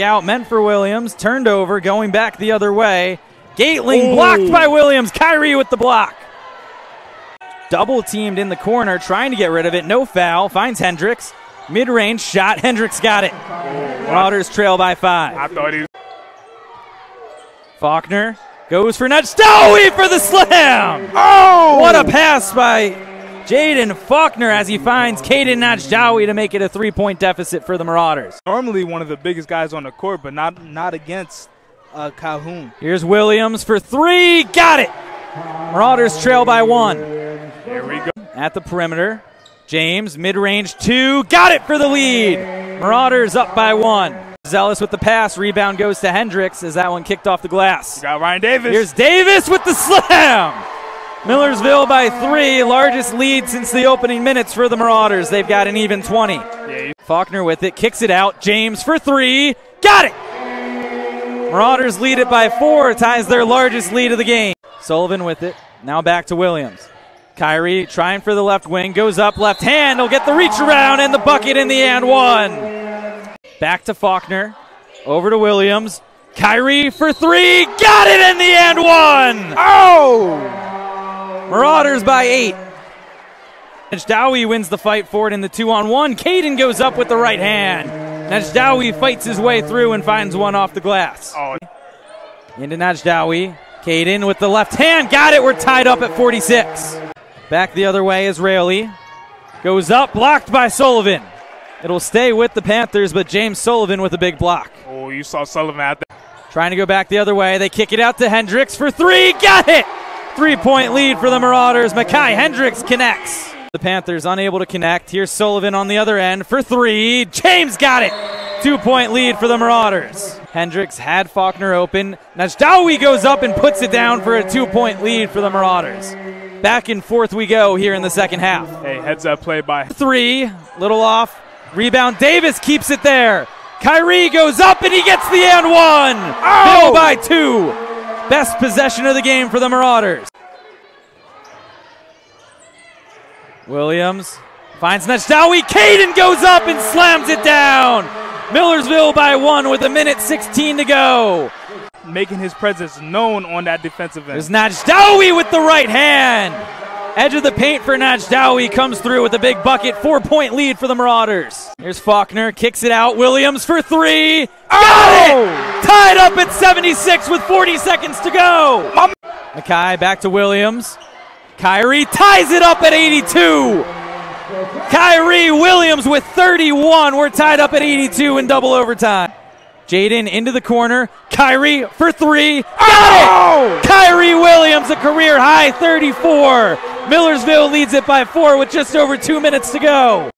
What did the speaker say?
back out, meant for Williams. Turned over, going back the other way. Gatling blocked by Williams. Kyrie with the block. Double teamed in the corner, trying to get rid of it. No foul. Finds Hendricks. Mid range shot. Hendricks got it. Marauders trail by five. I thought he. Faulkner goes for Najdawi for the slam. Oh! What a pass by Jaden Faulkner as he finds Caden Najdawi to make it a three point deficit for the Marauders. Normally one of the biggest guys on the court, but not not against uh, Calhoun. Here's Williams for three. Got it. Marauders trail by one. There we go. At the perimeter. James, mid range two. Got it for the lead. Marauders up by one. Zealous with the pass. Rebound goes to Hendricks as that one kicked off the glass. We got Ryan Davis. Here's Davis with the slam. Millersville by three, largest lead since the opening minutes for the Marauders. They've got an even 20. Yeah. Faulkner with it, kicks it out. James for three. Got it! Marauders lead it by four, ties their largest lead of the game. Sullivan with it. Now back to Williams. Kyrie trying for the left wing, goes up left hand. He'll get the reach around and the bucket in the and one. Back to Faulkner. Over to Williams. Kyrie for three. Got it in the and one. Oh! Marauders by eight. Najdawi wins the fight for it in the two on one. Caden goes up with the right hand. Najdawi fights his way through and finds one off the glass. Oh, Into Najdawi. Caden with the left hand. Got it. We're tied up at 46. Back the other way, Israeli. Goes up, blocked by Sullivan. It'll stay with the Panthers, but James Sullivan with a big block. oh, you saw Sullivan at that. Trying to go back the other way. They kick it out to Hendricks for three. Got it! Three point lead for the Marauders. Makai Hendricks connects. The Panthers unable to connect. Here's Sullivan on the other end for three. James got it! Two point lead for the Marauders. Hendricks had Faulkner open. Najdawi goes up and puts it down for a two point lead for the Marauders. Back and forth we go here in the second half. Hey, heads up play by. Three, little off. Rebound. Davis keeps it there. Kyrie goes up and he gets the and one. Oh! Bill by two. Best possession of the game for the Marauders. Williams finds Najdawi. Caden goes up and slams it down. Millersville by one with a minute 16 to go. Making his presence known on that defensive end. There's Najdawi with the right hand. Edge of the paint for Najdawi comes through with a big bucket. Four point lead for the Marauders. Here's Faulkner, kicks it out. Williams for three. Got it! Oh! Tied up at 76 with 40 seconds to go. Makai back to Williams. Kyrie ties it up at 82. Kyrie Williams with 31. We're tied up at 82 in double overtime. Jaden into the corner. Kyrie for three. Got it! Oh! Kyrie Williams, a career high 34. Millersville leads it by four with just over two minutes to go.